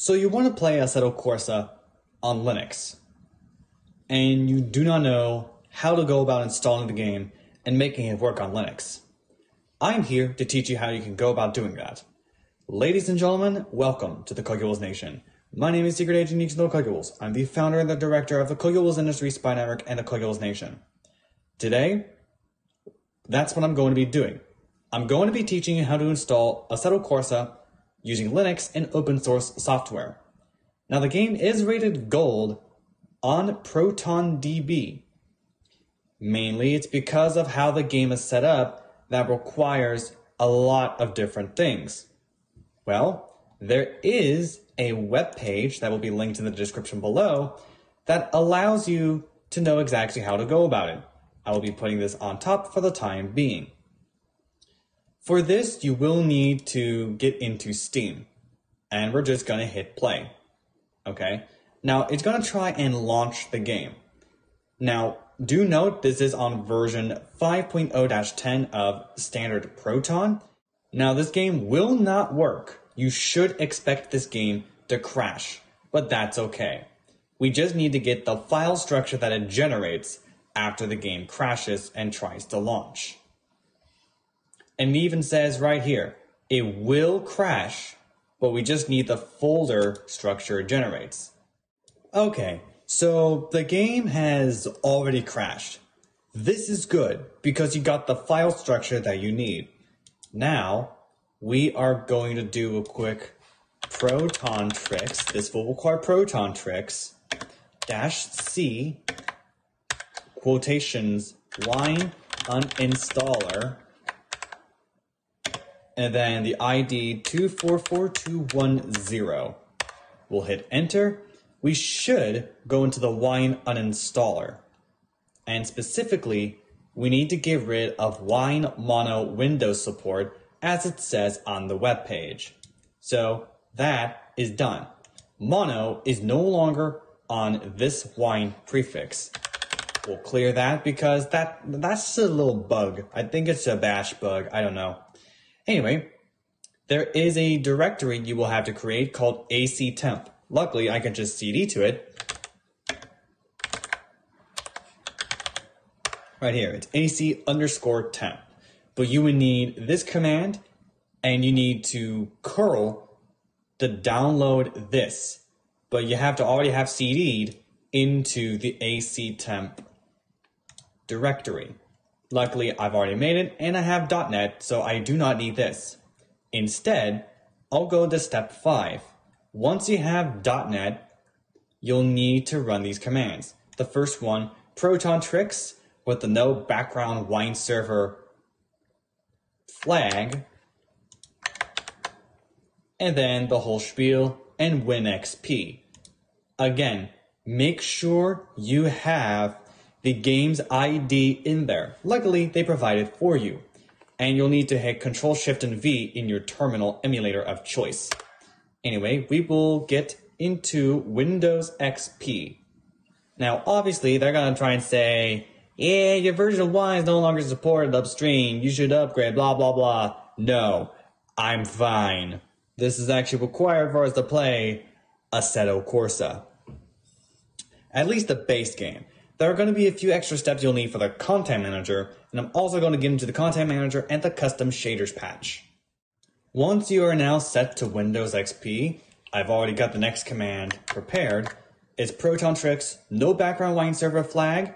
So you want to play Assetto Corsa on Linux, and you do not know how to go about installing the game and making it work on Linux. I'm here to teach you how you can go about doing that. Ladies and gentlemen, welcome to the Cocules Nation. My name is Secret Agent Ichino Cocules. I'm the founder and the director of the Cocules Industry Spy Network and the Cocules Nation. Today, that's what I'm going to be doing. I'm going to be teaching you how to install Assetto Corsa using Linux and open source software. Now the game is rated gold on ProtonDB. Mainly it's because of how the game is set up that requires a lot of different things. Well, there is a web page that will be linked in the description below that allows you to know exactly how to go about it. I will be putting this on top for the time being. For this, you will need to get into Steam, and we're just gonna hit play. Okay? Now, it's gonna try and launch the game. Now, do note this is on version 5.0-10 of standard Proton. Now, this game will not work. You should expect this game to crash, but that's okay. We just need to get the file structure that it generates after the game crashes and tries to launch. And it even says right here, it will crash, but we just need the folder structure it generates. Okay, so the game has already crashed. This is good because you got the file structure that you need. Now, we are going to do a quick proton tricks. This will require proton tricks dash C quotations wine uninstaller and then the ID 244210. We'll hit enter. We should go into the wine uninstaller. And specifically, we need to get rid of wine mono Windows support as it says on the web page. So that is done. Mono is no longer on this wine prefix. We'll clear that because that that's a little bug. I think it's a bash bug. I don't know. Anyway, there is a directory you will have to create called AC temp. Luckily, I can just cd to it. Right here, it's AC underscore temp. But you would need this command and you need to curl to download this. But you have to already have CD'd into the AC temp directory. Luckily, I've already made it and I have .NET, so I do not need this. Instead, I'll go to step 5. Once you have .NET, you'll need to run these commands. The first one, Proton Tricks, with the no background wine server flag, and then the whole spiel and WinXP. Again, make sure you have the game's ID in there. Luckily, they provide it for you. And you'll need to hit Control Shift and V in your terminal emulator of choice. Anyway, we will get into Windows XP. Now, obviously, they're gonna try and say, yeah, your version of Y is no longer supported upstream. You should upgrade, blah, blah, blah. No, I'm fine. This is actually required for us to play Assetto Corsa. At least the base game. There are going to be a few extra steps you'll need for the Content Manager, and I'm also going to get into the Content Manager and the Custom Shaders patch. Once you are now set to Windows XP, I've already got the next command prepared. It's Proton Tricks, no background wine server flag,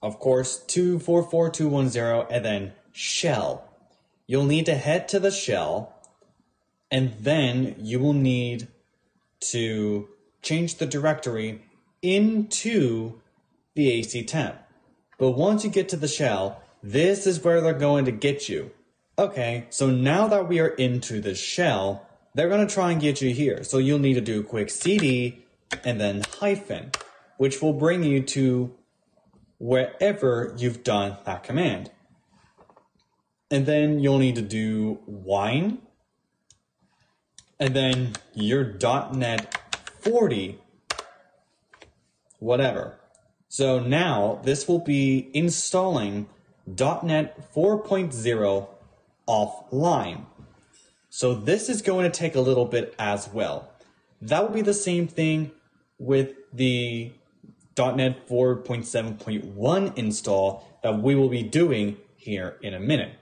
of course, 244210, and then shell. You'll need to head to the shell, and then you will need to change the directory into the AC temp. But once you get to the shell, this is where they're going to get you. Okay, so now that we are into the shell, they're going to try and get you here. So you'll need to do quick cd and then hyphen, which will bring you to wherever you've done that command. And then you'll need to do wine, and then your .NET 40 whatever. So now this will be installing .NET 4.0 offline. So this is going to take a little bit as well. That will be the same thing with the .NET 4.7.1 install that we will be doing here in a minute.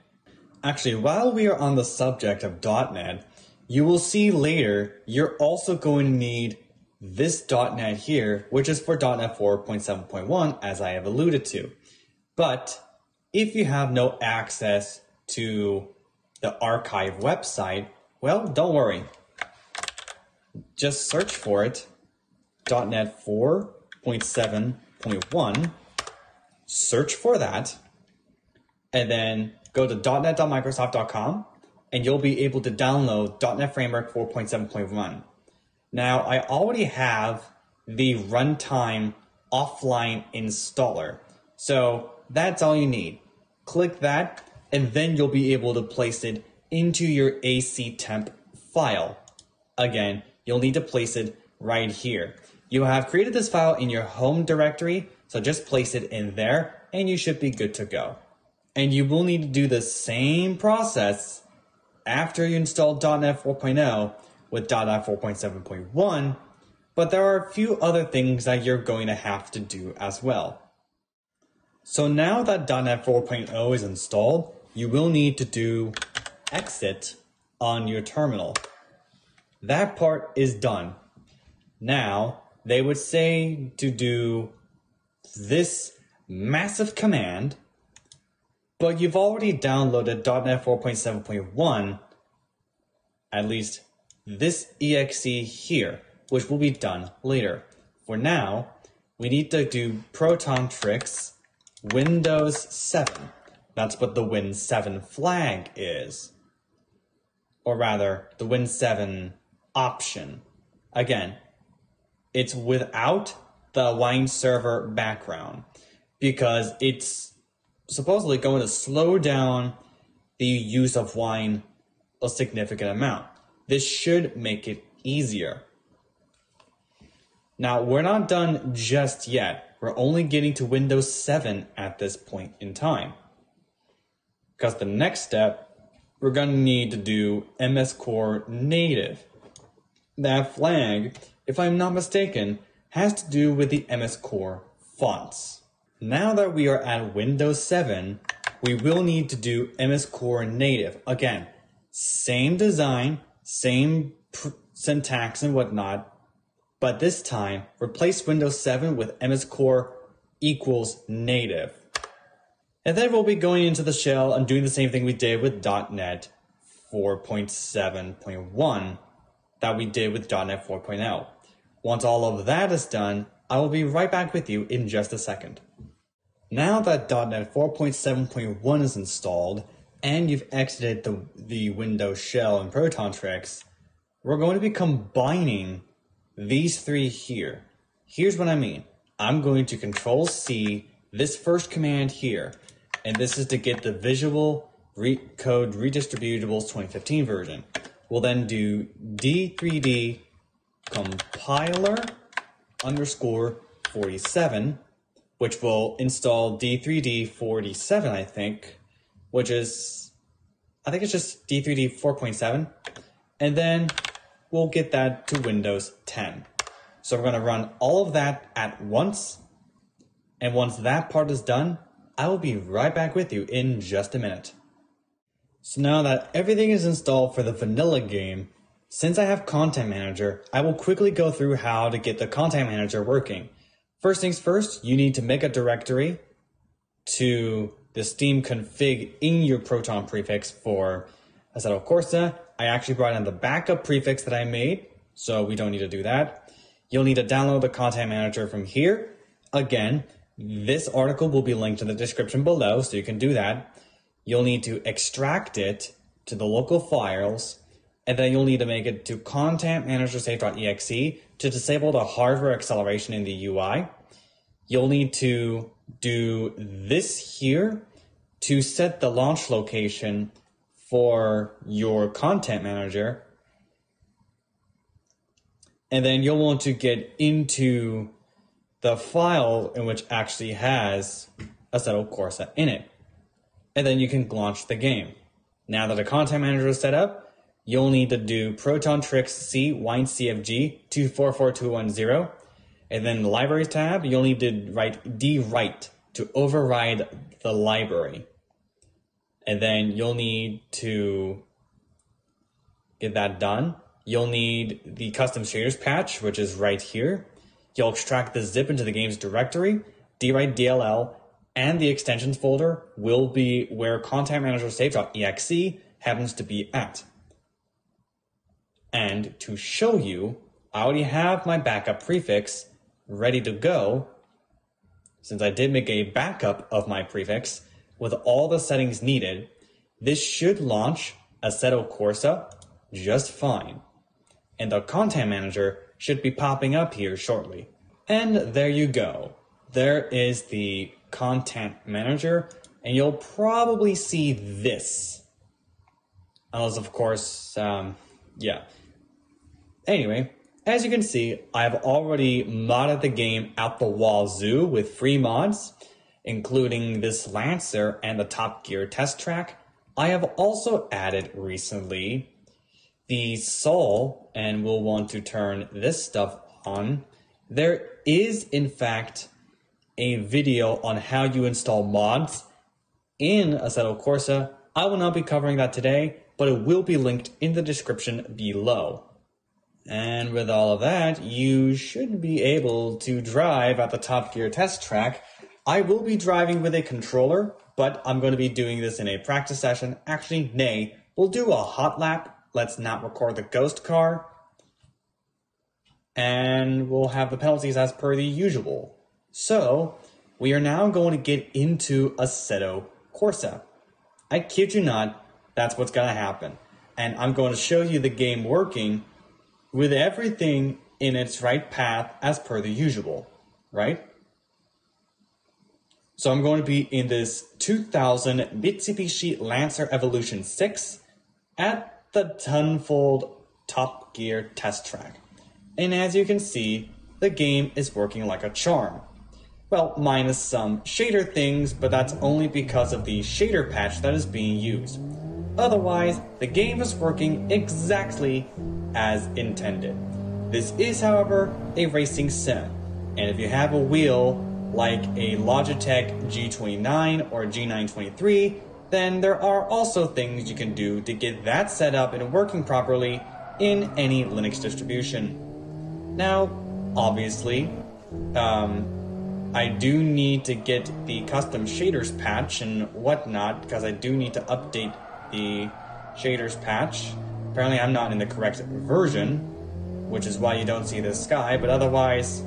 Actually, while we are on the subject of .NET, you will see later you're also going to need this .NET here, which is for .NET 4.7.1, as I have alluded to. But if you have no access to the archive website, well, don't worry. Just search for it, .NET 4.7.1, search for that, and then go to .NET.microsoft.com, and you'll be able to download .NET Framework 4.7.1. Now, I already have the runtime offline installer. So that's all you need. Click that, and then you'll be able to place it into your AC temp file. Again, you'll need to place it right here. You have created this file in your home directory, so just place it in there, and you should be good to go. And you will need to do the same process after you install .NET 4.0 with .NET 4.7.1, but there are a few other things that you're going to have to do as well. So now that .NET 4.0 is installed, you will need to do exit on your terminal. That part is done. Now, they would say to do this massive command, but you've already downloaded .NET 4.7.1, at least this exe here, which will be done later. For now, we need to do Proton Tricks Windows 7. That's what the Win 7 flag is. Or rather, the Win 7 option. Again, it's without the wine server background because it's supposedly going to slow down the use of wine a significant amount. This should make it easier. Now, we're not done just yet. We're only getting to Windows 7 at this point in time. Because the next step, we're going to need to do MS Core Native. That flag, if I'm not mistaken, has to do with the MS Core fonts. Now that we are at Windows 7, we will need to do MS Core Native. Again, same design, same syntax and whatnot, but this time replace Windows 7 with MS Core equals native. And then we'll be going into the shell and doing the same thing we did with .NET 4.7.1 that we did with .NET 4.0. Once all of that is done, I will be right back with you in just a second. Now that .NET 4.7.1 is installed, and you've exited the, the Windows shell and Proton Tricks, we're going to be combining these three here. Here's what I mean. I'm going to control C this first command here, and this is to get the visual re code redistributables 2015 version. We'll then do D3D compiler underscore 47, which will install D3D 47, I think, which is, I think it's just D3D 4.7. And then we'll get that to Windows 10. So we're going to run all of that at once. And once that part is done, I will be right back with you in just a minute. So now that everything is installed for the vanilla game, since I have Content Manager, I will quickly go through how to get the Content Manager working. First things first, you need to make a directory to the Steam config in your Proton prefix for Assetto Corsa. I actually brought in the backup prefix that I made, so we don't need to do that. You'll need to download the content manager from here. Again, this article will be linked in the description below, so you can do that. You'll need to extract it to the local files, and then you'll need to make it to contentmanagersafe.exe to disable the hardware acceleration in the UI. You'll need to do this here to set the launch location for your content manager. And then you'll want to get into the file in which actually has Assetto Corsa in it. And then you can launch the game. Now that the content manager is set up, you'll need to do Proton Tricks C Wine CFG 244210. And then the libraries tab, you'll need to write D write to override the library. And then you'll need to get that done. You'll need the custom shaders patch, which is right here. You'll extract the zip into the game's directory, dwrite DLL, and the extensions folder will be where content manager save.exe happens to be at. And to show you, I already have my backup prefix ready to go since I did make a backup of my prefix with all the settings needed. This should launch Assetto Corsa just fine. And the content manager should be popping up here shortly. And there you go. There is the content manager, and you'll probably see this. Unless, of course, um, yeah. Anyway, as you can see, I've already modded the game out the wazoo with free mods, including this Lancer and the Top Gear test track. I have also added recently the Sol, and we'll want to turn this stuff on. There is, in fact, a video on how you install mods in Assetto Corsa. I will not be covering that today, but it will be linked in the description below. And with all of that, you should be able to drive at the Top Gear test track. I will be driving with a controller, but I'm going to be doing this in a practice session. Actually, nay, we'll do a hot lap. Let's not record the ghost car. And we'll have the penalties as per the usual. So, we are now going to get into Assetto Corsa. I kid you not, that's what's going to happen. And I'm going to show you the game working with everything in its right path as per the usual, right? So I'm going to be in this 2000 Mitsubishi Lancer Evolution 6 at the Dunsfold Top Gear test track. And as you can see, the game is working like a charm. Well, minus some shader things, but that's only because of the shader patch that is being used. Otherwise, the game is working exactly as intended. This is, however, a racing sim, and if you have a wheel like a Logitech G29 or G923, then there are also things you can do to get that set up and working properly in any Linux distribution. Now, obviously, um, I do need to get the custom shaders patch and whatnot because I do need to update the shaders patch. Apparently, I'm not in the correct version, which is why you don't see the sky, but otherwise,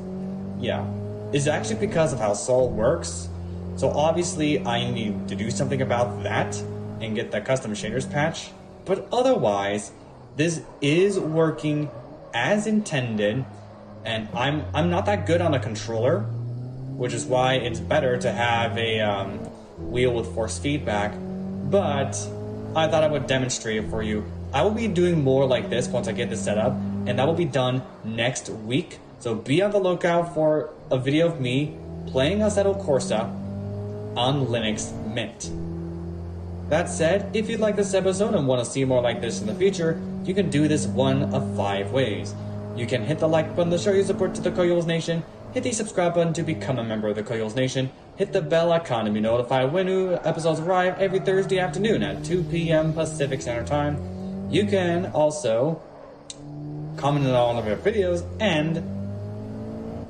yeah. It's actually because of how Sol works. So obviously, I need to do something about that and get the custom shaders patch. But otherwise, this is working as intended, and I'm I'm not that good on a controller, which is why it's better to have a um, wheel with force feedback. But I thought I would demonstrate it for you. I will be doing more like this once I get this set up, and that will be done next week. So be on the lookout for a video of me playing Assetto Corsa on Linux Mint. That said, if you'd like this episode and want to see more like this in the future, you can do this one of five ways. You can hit the like button to show your support to the Cocules Nation, hit the subscribe button to become a member of the Cocules Nation, hit the bell icon to be notified when new episodes arrive every Thursday afternoon at 2 p.m. Pacific Standard Time. You can also comment on all of our videos and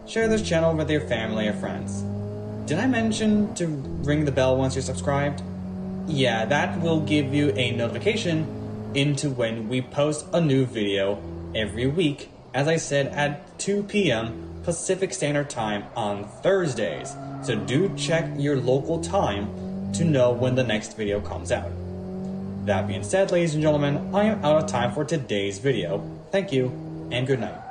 share this channel with your family or friends. Did I mention to ring the bell once you're subscribed? Yeah, that will give you a notification into when we post a new video every week, as I said, at 2 p.m. Pacific Standard Time on Thursdays. So do check your local time to know when the next video comes out. That being said, ladies and gentlemen, I am out of time for today's video. Thank you, and good night.